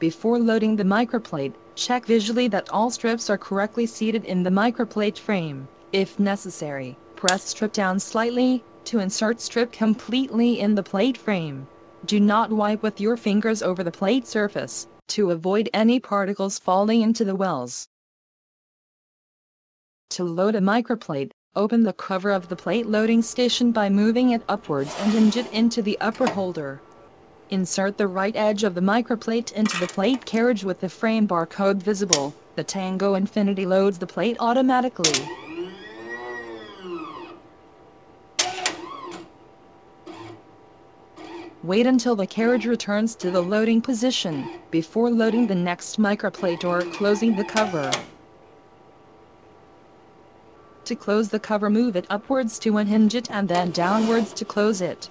Before loading the microplate, check visually that all strips are correctly seated in the microplate frame. If necessary, press strip down slightly, to insert strip completely in the plate frame. Do not wipe with your fingers over the plate surface, to avoid any particles falling into the wells. To load a microplate, open the cover of the plate loading station by moving it upwards and hinge it into the upper holder. Insert the right edge of the microplate into the plate carriage with the frame barcode visible. The Tango Infinity loads the plate automatically. Wait until the carriage returns to the loading position, before loading the next microplate or closing the cover. To close the cover move it upwards to unhinge it and then downwards to close it.